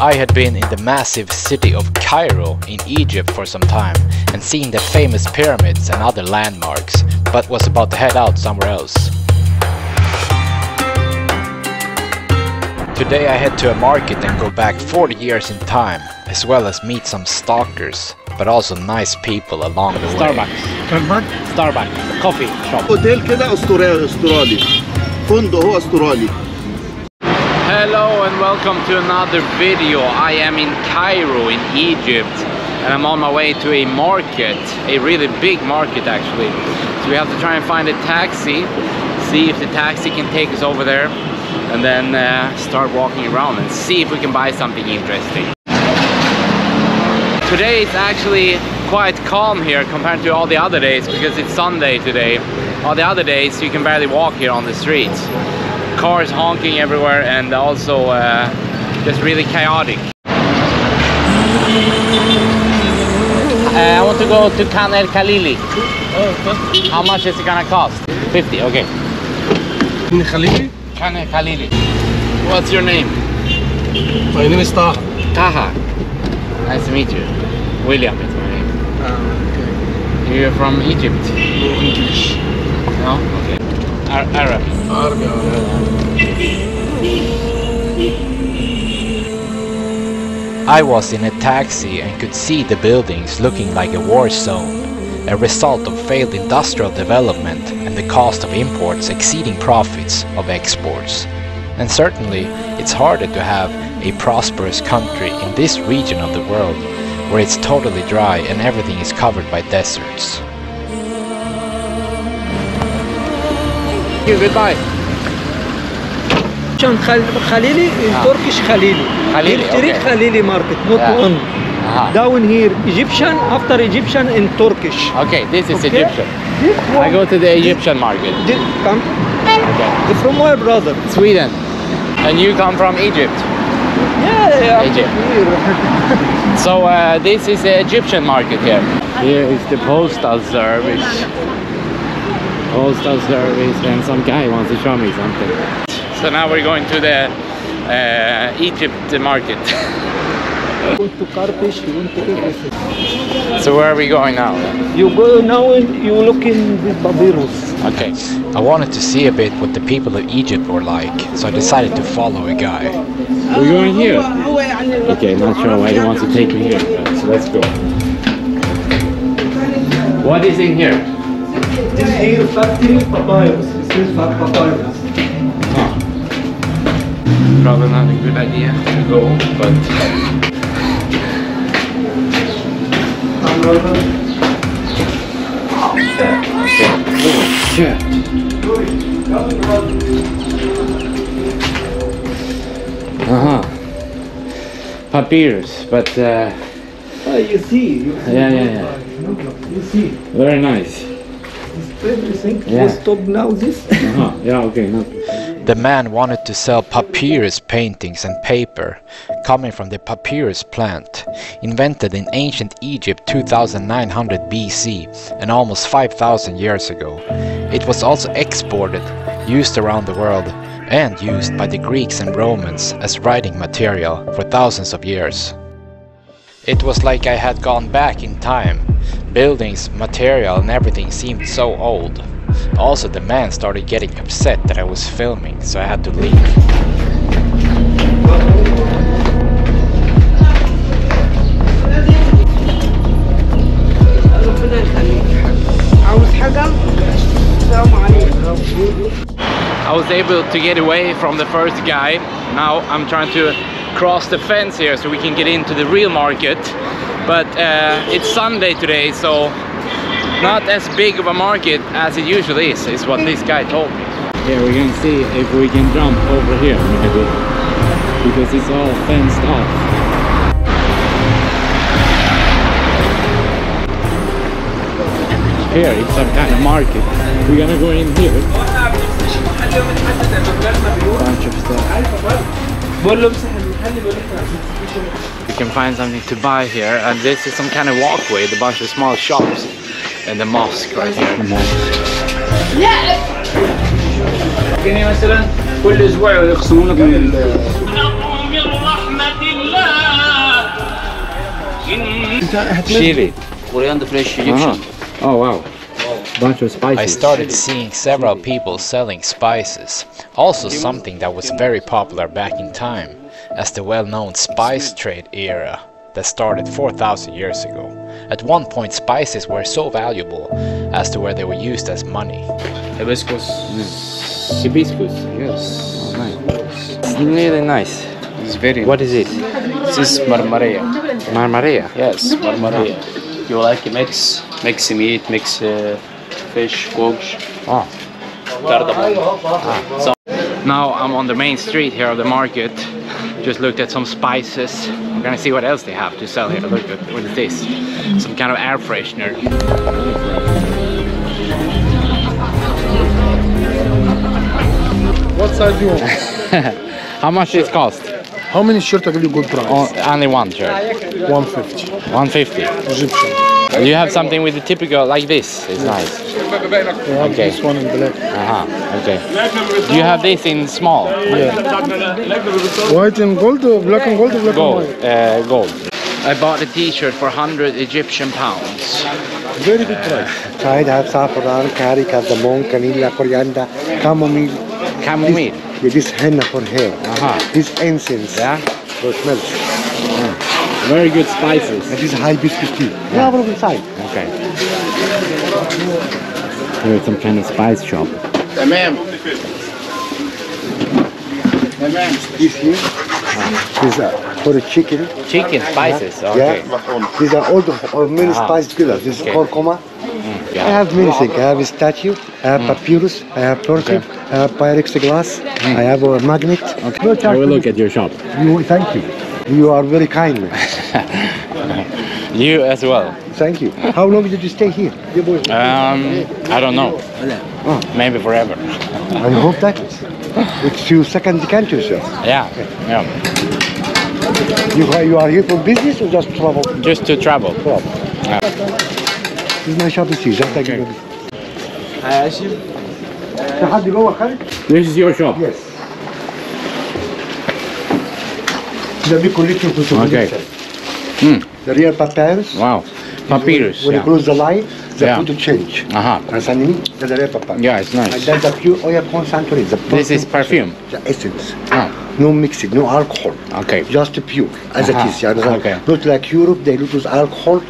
I had been in the massive city of Cairo in Egypt for some time and seen the famous pyramids and other landmarks, but was about to head out somewhere else. Today I head to a market and go back 40 years in time, as well as meet some stalkers, but also nice people along the way. Starbucks Starbucks coffee shop اوتيل كده استرالي استرالي فندق هو استرالي Hello and welcome to another video. I am in Cairo in Egypt and I'm on my way to a market, a really big market actually. So we have to try and find a taxi, see if the taxi can take us over there and then uh, start walking around and see if we can buy something interesting. Today it's actually quite calm here compared to all the other days because it's Sunday today. All the other days you can barely walk here on the streets cars honking everywhere and also uh, just really chaotic. Uh, I want to go to Khan El Khalili. How much is it gonna cost? 50, okay. Ibn Khalili. Khan El Khalili. What's your name? My name is Taha. Taha. Nice to meet you. William is my name. Uh, You're from Egypt? okay. English. No? Okay. Ar- Arab. Arabic. I was in a taxi and could see the buildings looking like a war zone, a result of failed industrial development and the cost of imports exceeding profits of exports. And certainly, it's harder to have a prosperous country in this region of the world where it's totally dry and everything is covered by deserts. You, goodbye. Egyptian Khal- Khalili is Ah. Turkish Khalili. Khalili, Here, street okay. Khalili market, not Yeah. one. Aha. Down here, Egyptian, after Egyptian in Turkish. Okay, this is Okay. Egyptian. This I go to the Egyptian market. this, come, Okay. from where, brother? Sweden. And you come from Egypt. Yeah, I'm Egypt. here. So uh, this is the Egyptian market here. Here is the postal service. Postal service and some guy wants to show me something. So now we're going to the uh, Egypt market. You want to carfish, you want to everything. so where are we going now? You go now and you look in this papyrus. Okay. I wanted to see a bit what the people of Egypt were like, so I decided to follow a guy. We're going here. Okay, not sure why he wants to take me here. So let's go. What is in here? This here factory papyrus. This is fa- papyrus. Probably not a good idea to go, but shit. Uh huh. Papyrus, but uh, Ah, you see, you see. Yeah, yeah, yeah. You see, very nice. everything. Yeah. You stop now this. Uh huh. Yeah. Okay. No. The man wanted to sell papyrus paintings and paper coming from the papyrus plant, invented in ancient Egypt 2900 BC and almost 5000 years ago. It was also exported, used around the world, and used by the Greeks and Romans as writing material for thousands of years. It was like I had gone back in time. Buildings, material and everything seemed so old. Also, the man started getting upset that I was filming, so I had to leave. I was able to get away from the first guy. Now I'm trying to cross the fence here so we can get into the real market. But uh, it's Sunday today, so not as big of a market as it usually is, is what this guy told me. Yeah, we can see if we can jump over here maybe, because it's all fenced off. Here, it's some kind of market. We're gonna go in here. Bunch of stuff. You can find something to buy here, and this is some kind of walkway with a bunch of small shops, and the mosque right here. يعني مثلا كل اسبوع يخصمون لك من ال- من رحمة الله انت هتنزل chili. Coriander fresh Egyptian. Uh-huh. Oh wow. Bunch of spices. I started seeing several people selling spices, also something that was very popular back in time, as the well-known spice trade era that started 4,000 years ago. At one point spices were so valuable as to where they were used as money. Hibiscus. Hibiscus. Yes. Oh, nice. Really nice. It's very. What is it? This is marmaria. Marmaria. Yes, ah. marmaria. You like it? mix, mix meat, mix uh, fish, gosh, Oh. cardamom. Ah. Now I'm on the main street here of the market. Just looked at some spices. We're gonna see what else they have to sell here. Look at what is this? Some kind of air freshener. What size do you want? How much this cost? How many shirt I give you good price? Oh, only one shirt. 150 150. Egyptian. You have something with the typical like this. It's nice. Yeah, Okay. This one in black. Uh-huh. Okay. Do you have this in small? Yeah. White and gold or black and gold or black Gold. and Uh, gold. I bought a t-shirt for 100 Egyptian pounds. Very good price. Tide have saffron, curry, cardamom, vanilla, coriander, chamomile. Chamomile. This, this henna for hair. Uh-huh. This incense. Yeah. For smells. Very good spices. And this hibiscus tea. Yeah, from inside. Okay. Here's some kind of spice shop. This here. This uh, for the chicken. Chicken spices. Okay. Yeah. These are all the or many Ah. spices together. This Okay. is curcuma. I have many things. I have a statue. I have mm. papyrus. I have perfume. I have Pyrex glass. Mm. I have a magnet. Okay. I will look at your shop. You, thank you. You are very kind. You as well. Thank you. How long did you stay here? Um, I don't know. Oh. Maybe forever. I hope that it's your second country, sir. Yeah. Yeah. You are, you are here for business or just travel? Just to travel. Travel. This is my shopping season. Thank you. في حد جوه خالد؟ This is your shop. Yes. The big collection for Okay. souvenirs. Hmm. The real papyrus. Wow. Papyrus. When you Yeah. close the line, the Yeah. photo change. Uh-huh. Understand me? That's the real papyrus. Yeah, it's And nice. then the pure oil concentrate. The This is perfume. The essence. Oh, No mixing, no alcohol. okay. Just pure, as Uh-huh. it is. You understand? Okay. Not like Europe, they use alcohol,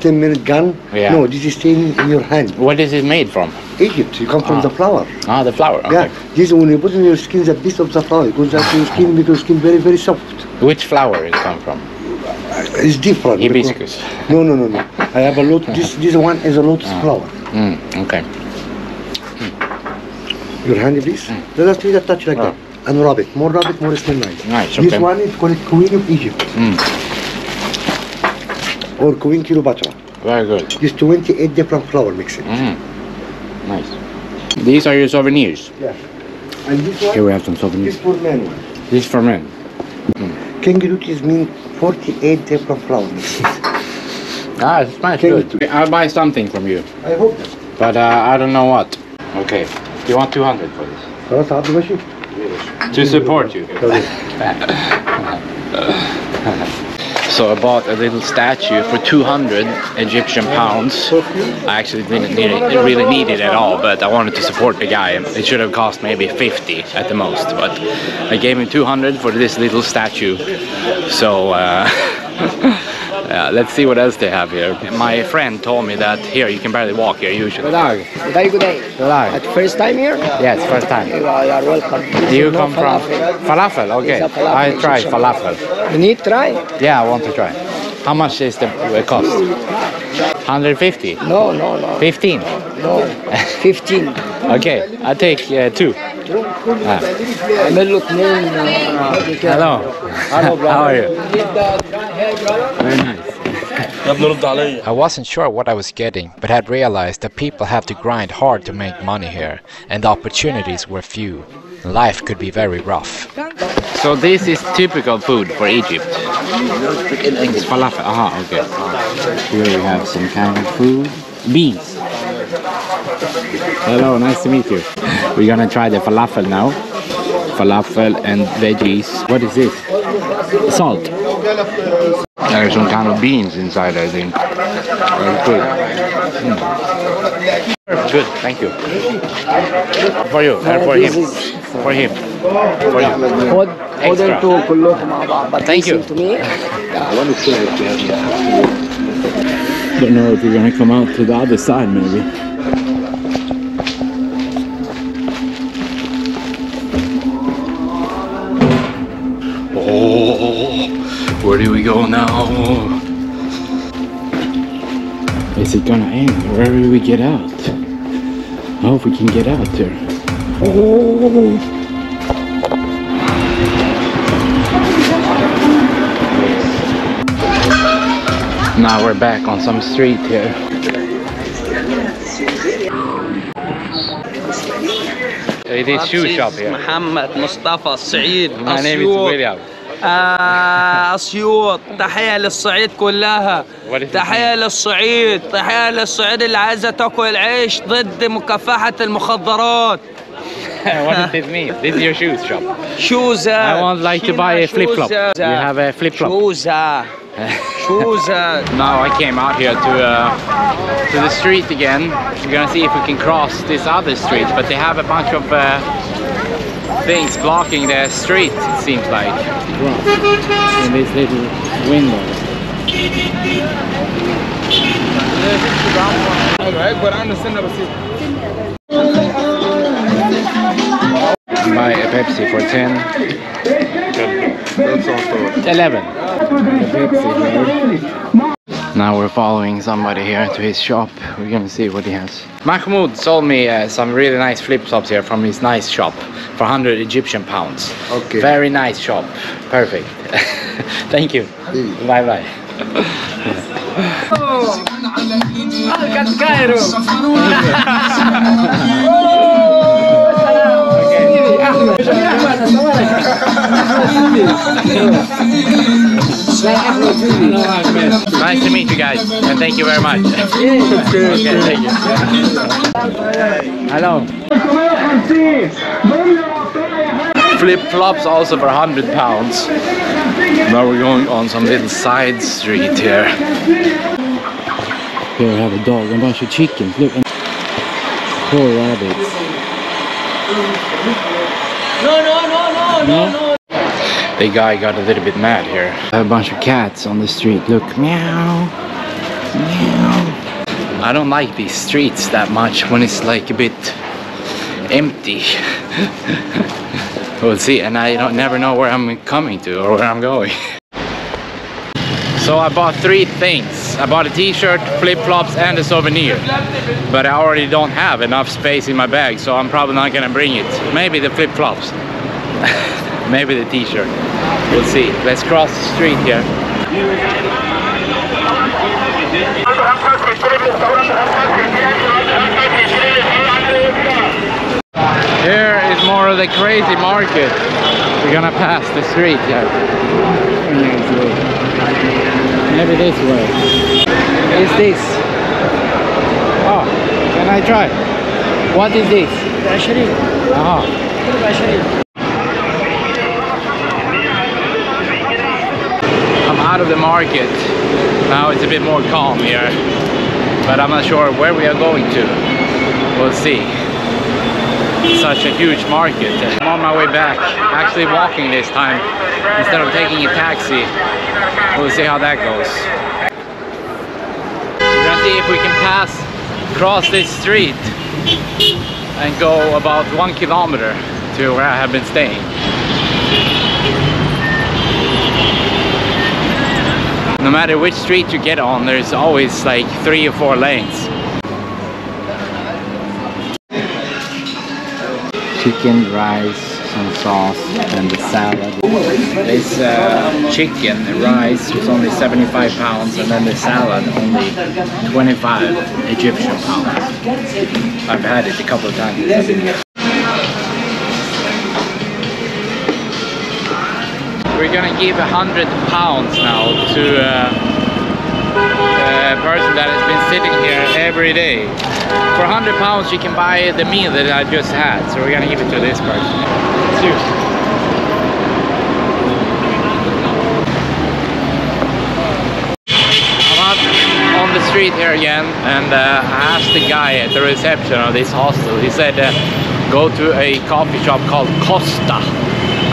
10 minute gun. Yeah. No, this is staying in your hand. What is it made from? Egypt, you come from Ah. the flower. Ah, the flower. Okay. Yeah, this when you put in your skin the piece of the flower, it goes out to your skin, make your skin very, very soft. Which flower it come from? It's different. because- Hibiscus. No, no, no, no. I have a lot. This this one is a lotus flower. Mm, okay. Your hand, please. Let us please touch like Ah. that And rub it. More rub it, more smell nice. Nice, This okay. one is called Queen of Egypt. Mm. Or Queen Cleopatra. Very good. This 28 different flower mixing. Mm. Nice. These are your souvenirs. Yeah. And this one Here we have some is souvenirs. for men. This is for men. King Lutis mean 48 different flower mixing. Ah, it smells Can good. I'll buy something from you, I hope that. but uh, I don't know what. Okay. You want 200 for this? خلاص عبد المشي؟ To support you. So I bought a little statue for 200 Egyptian pounds. I actually didn't need it, really need it at all, but I wanted to support the guy. It should have cost maybe 50 at the most, but I gave him 200 for this little statue. So uh, Yeah, let's see what else they have here. My friend told me that here you can barely walk here usually. Good day. Very good day. Good day. At first time here? Yes, first time. You are, welcome. Do you come falafel. from falafel? Okay, falafel I try falafel. You need try? Yeah, I want to try. How much is the cost? 150? No, no, no. 15? No, 15. okay, I take uh, two. Ah. Hello. How are you? I wasn't sure what I was getting, but had realized that people have to grind hard to make money here, and the opportunities were few. Life could be very rough. So this is typical food for Egypt. It's falafel. Aha, okay. Here we have some kind of food. Beans. Hello, nice to meet you. We're gonna try the falafel now. Falafel and veggies. What is this? Salt. There's some kind of beans inside, I think. Very good. Mm. Good, thank you. For you, and for him. For him. For you. Extra. Thank you. Don't know if you're going to come out to the other side, maybe. gonna end wherever we get out. I hope we can get out there. Oh. Now we're back on some street here. It is shoe shop here. Muhammad Mustafa Saeed. My name is William. آه، أسيوط تحية للصعيد كلها? تحية للصعيد تحية للصعيد اللي عايزة تاكل عيش ضد مكافحة المخدرات what does this mean? This is your shoes shop. شوزة I want like to buy a flip flop. You have a flip flop. شوزة شوزة Now I came out here to uh, to the street again. We're gonna see if we can cross this other street, but they have a bunch of uh, things blocking the street. It seems like. In this little window. Buy a Pepsi for 10. 11. Now we're following somebody here to his shop. We're gonna see what he has. Mahmoud sold me uh, some really nice flip flops here from his nice shop for 100 Egyptian pounds. Okay. Very nice shop. Perfect. Thank you. Bye bye. Nice to meet you guys, and thank you very much. okay, thank you. Hello. Flip flops also for 100 pounds. Now we're going on some little side street here. Here we have a dog and a bunch of chickens. Look, and poor rabbits. No, no, no, no, no, The guy got a little bit mad here. A bunch of cats on the street. Look, meow, meow. I don't like these streets that much when it's like a bit empty. we'll see, and I don't never know where I'm coming to or where I'm going. So I bought three things. I bought a t-shirt, flip-flops and a souvenir. But I already don't have enough space in my bag, so I'm probably not gonna bring it. Maybe the flip-flops. Maybe the t-shirt. We'll see. Let's cross the street here. Here is more of the crazy market. We're gonna pass the street here. Maybe this way. Is this? Oh, can I try? What is this? Ah. Out of the market. Now it's a bit more calm here. But I'm not sure where we are going to. We'll see. Such a huge market. I'm on my way back. Actually walking this time instead of taking a taxi. We'll see how that goes. We're gonna see if we can pass across this street and go about one kilometer to where I have been staying. No matter which street you get on, there's always like three or four lanes. Chicken, rice, some sauce, and the salad. This uh, chicken and rice was only 75 pounds, and then the salad only 25 Egyptian pounds. I've had it a couple of times. We're gonna give a hundred pounds now to uh, a person that has been sitting here every day. For 100 pounds you can buy the meal that I just had, so we're gonna give it to this person. You. street here again and uh, I asked the guy at the reception of this hostel. He said uh, go to a coffee shop called Costa.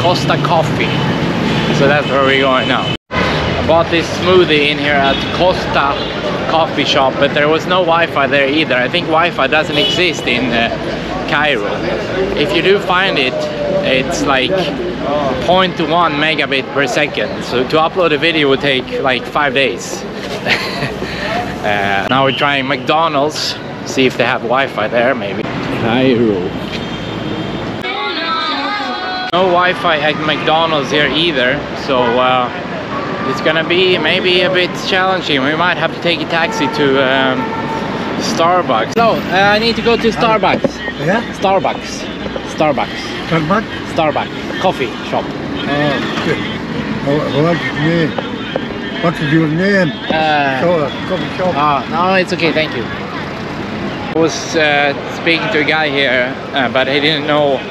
Costa Coffee. So that's where we're going now. I bought this smoothie in here at Costa coffee shop but there was no Wi-Fi there either. I think Wi-Fi doesn't exist in uh, Cairo. If you do find it, it's like 0.1 megabit per second. So to upload a video would take like five days. uh, now we're trying McDonald's, see if they have Wi-Fi there maybe. Cairo. No Wi-Fi at McDonald's here either, so uh, it's gonna be maybe a bit challenging. We might have to take a taxi to um, Starbucks. So, uh, I need to go to Starbucks. Yeah? Starbucks. Starbucks. Starbucks? Starbucks. Coffee shop. Oh, what's your name? What is your name? Uh, Show coffee shop. Ah, no, it's okay, thank you. I was uh, speaking to a guy here, uh, but he didn't know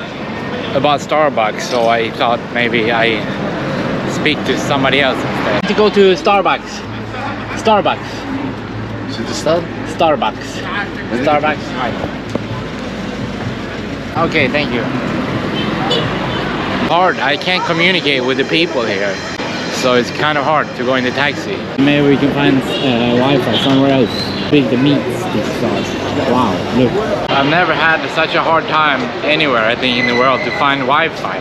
about Starbucks, so I thought maybe I speak to somebody else instead. To go to Starbucks. Starbucks. Starbucks. Starbucks. Hi. Okay, thank you. Hard. I can't communicate with the people here, so it's kind of hard to go in the taxi. Maybe we can find uh, Wi-Fi somewhere else. Big the meats this sauce. Wow, look. I've never had such a hard time anywhere, I think, in the world to find Wi-Fi.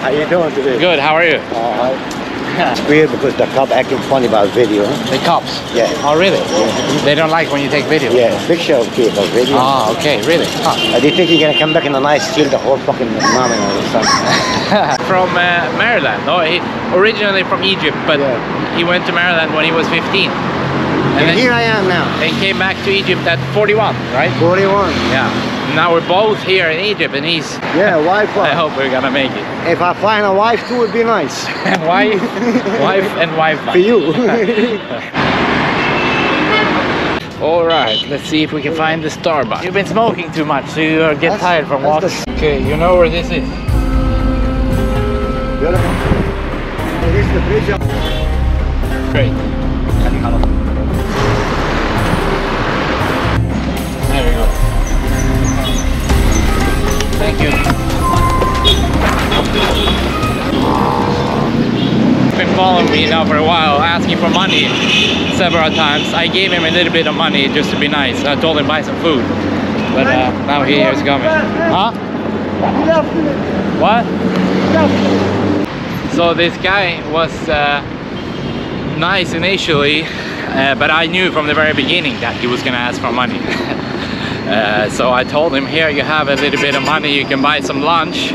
How are you doing today? Good, how are you? It's weird because the cop acting funny about video. The cops. Yeah. Oh, really? Yeah. They don't like when you take video? Yeah, picture okay, but video. Ah, okay, really? Huh. Uh, do you think you're gonna come back in a nice kill the whole fucking mom or something? from uh, Maryland. No, he originally from Egypt, but Yeah. he went to Maryland when he was 15. And And then here I am now. And came back to Egypt at 41, right? 41. Yeah. Now we're both here in Egypt, and he's. Yeah, Wi-Fi. I hope we're gonna make it. If I find a wife too, it'd be nice. and wife, wife, and Wi-Fi. For you. All right, let's see if we can find the Starbucks. You've been smoking too much, so you get That's- tired from walking. Okay, you know where this is. Beautiful. This is the bridge Great. Me now for a while, asking for money several times. I gave him a little bit of money just to be nice. I told him buy some food, but uh, now he is coming. Huh? What? So this guy was uh, nice initially, uh, but I knew from the very beginning that he was gonna ask for money. uh, so I told him, here you have a little bit of money, you can buy some lunch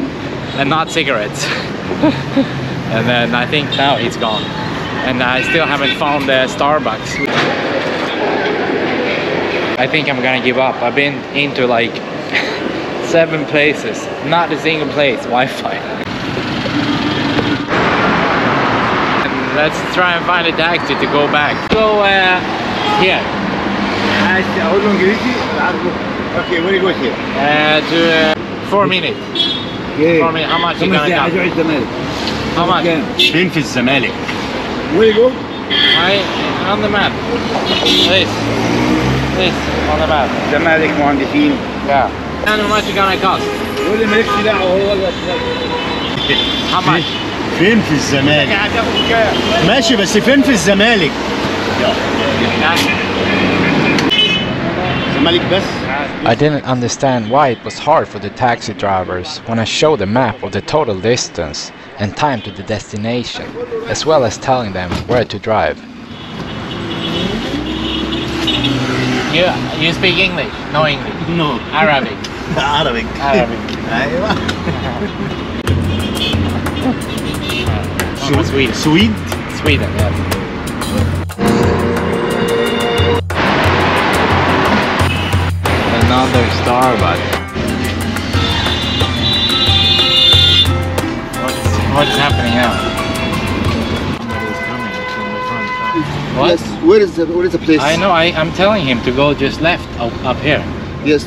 and not cigarettes. and then I think now it's gone and I still haven't found the Starbucks I think I'm gonna give up I've been into like seven places not a single place Wi-Fi let's try and find a taxi to go back so uh, how long it? okay where do you go here? Uh, to uh, four minutes yeah. Four minutes. how much you gonna get? Much? فين في الزمالك؟ وين يقول I on the map. This. This on the map. الزمالك مهندسين Yeah. And how much gonna cost? يقول لي مالكش دعوه هو اللي How much? فين في الزمالك؟ ماشي بس فين في الزمالك؟ الزمالك بس I didn't understand why it was hard for the taxi drivers when I showed a map of the total distance and time to the destination, as well as telling them where to drive. You, you speak English? No English? No. Arabic? Arabic. Arabic. Sweden, Sweden, yeah. Another Starbucks. What's what's happening now? Somebody's coming from the front. What? Yes, where is the where is the place? I know. I, I'm telling him to go just left up, up here. Yes.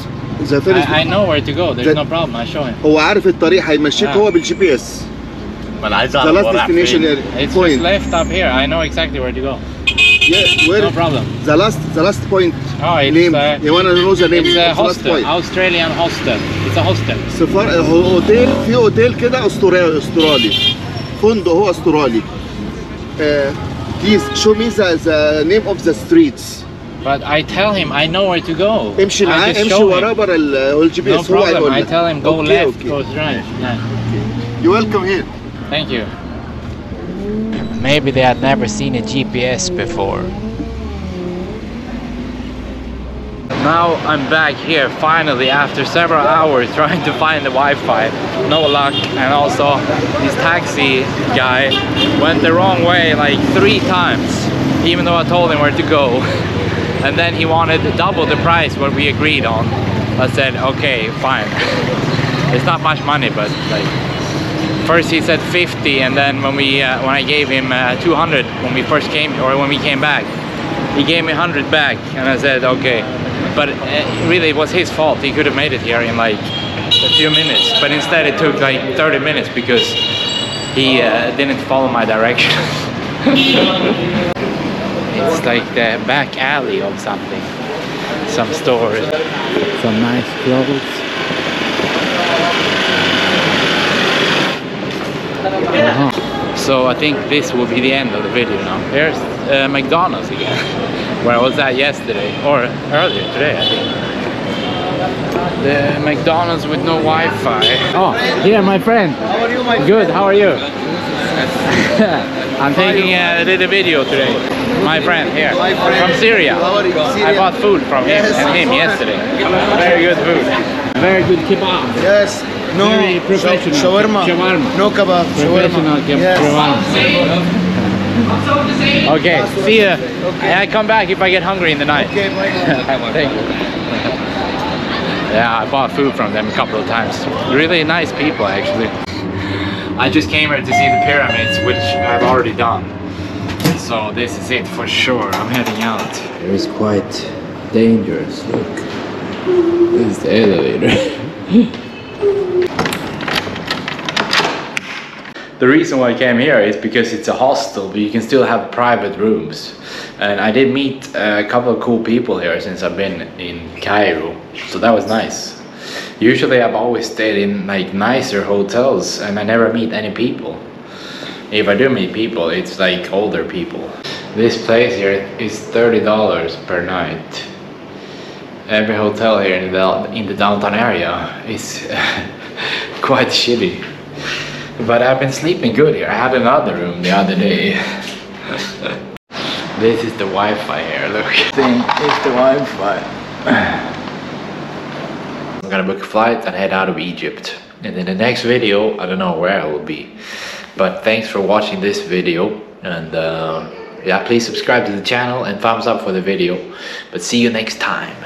The first I, I know where to go. There's That- no problem. I show him. هو عارف الطريق هيمشيك آه. هو بالجي بي اس ما انا عايز The اعرف last هو رايح destination فين area It's point. just left up here. I know exactly where to go. Yeah, where No problem. the last the last point Oh, it's, name. uh, you wanna know the name? It's a of the last hostel, point. Australian hostel. It's a hostel. سفار هو اوتيل في اوتيل كده استرالي استرالي فندق هو استرالي بليز شو مي ذا ذا نيم اوف ذا ستريتس But I tell him I know where to go. امشي I معاه just امشي show him. وراه برا الجي بي No اس هو problem. هيقول I لك tell him go Okay, left, okay. goes right. Yeah. You welcome here. Thank you. Maybe they had never seen a GPS before. Now I'm back here finally after several hours trying to find the Wi-Fi. No luck and also this taxi guy went the wrong way like three times even though I told him where to go. And then he wanted double the price what we agreed on. I said okay fine. It's not much money but like first he said 50 and then when we uh, when I gave him uh, 200 when we first came or when we came back he gave me 100 back and I said okay but uh, really it was his fault. He could have made it here in like a few minutes. But instead it took like 30 minutes because he uh, didn't follow my direction. It's like the back alley of something. Some stores some nice clothes. So I think this will be the end of the video now. There's uh, McDonald's again, where I was at yesterday, or earlier today I think. The McDonald's with no Wi-Fi. Oh, here my friend. How are you, my Good, how are you? I'm taking a little video today. My friend here, from Syria. How are you? I bought food from him and him yesterday. Very good food. Very good kebab. Yes. No. Very professional. Shawarma. Shawarma. No kebab. Professional Shawarma. kebab. Yes. Okay, see ya. And I come back if I get hungry in the night. Okay, bye. Thank you. Yeah, I bought food from them a couple of times. Really nice people, actually. I just came here to see the pyramids, which I've already done. So this is it for sure. I'm heading out. It was quite dangerous. Look, this is the elevator. The reason why I came here is because it's a hostel, but you can still have private rooms. And I did meet a couple of cool people here since I've been in Cairo, so that was nice. Usually I've always stayed in like nicer hotels and I never meet any people. If I do meet people, it's like older people. This place here is $30 per night. Every hotel here in the, in the downtown area is quite shitty. But I've been sleeping good here. I had another room the other day. this is the Wi-Fi here, look. Thing is the Wi-Fi. I'm gonna book a flight and head out of Egypt. And in the next video, I don't know where I will be. But thanks for watching this video. And uh, yeah, please subscribe to the channel and thumbs up for the video. But see you next time.